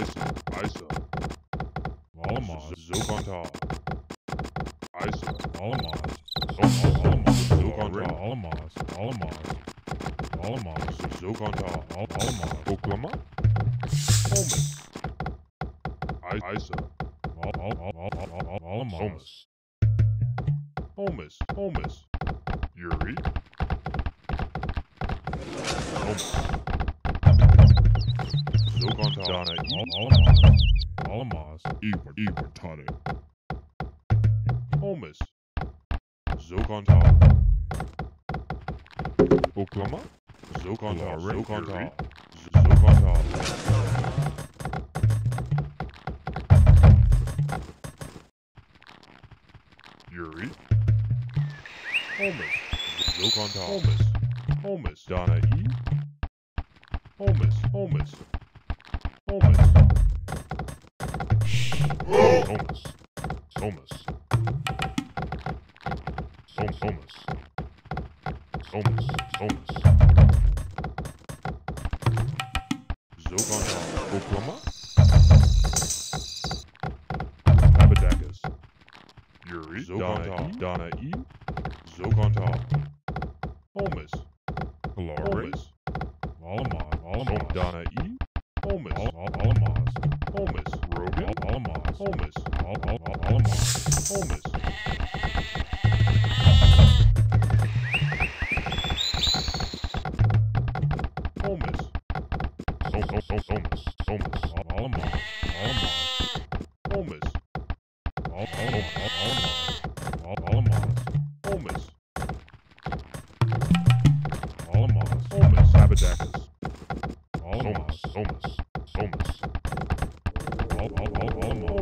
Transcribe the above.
Eisen, Eisen. Allemaal zo kantaal. Eisen, allemaal. Allemaal, allemaal, zo kantaal. Allemaal, allemaal. Allemaal, zo kantaal. Allemaal, proclama. Omen. Eisen. Allemaal. Yuri. E, Alamaz, Alamaz, Ewan, Ewan, Tane, Homus, Zogonta, Oklama, Zogonta, Yuri, Zogonta, Zogonta, Yuri, Homus, Zogonta, Homus, Homus, Donna E, Homus, Homus, Homus, Homus, Homus, Somus, Som, Somus, Somus, Somus, Zogonta, Oklama, Abadakas, Yuri, Zogonta, Donna E, Zogonta, Homus, Kalari, Homus, Alamaz, Donna E, Homus, Alamaz, Homus, Rogan, Alamaz, Homus, Alamaz, Homus, Homus, Som, Som, Som, Somus, Somus, Alamaz, Alamaz, Homus, Alamaz, Alamaz, Homus, Alamaz, Homus, Thomas. Oh, oh, oh, oh, all.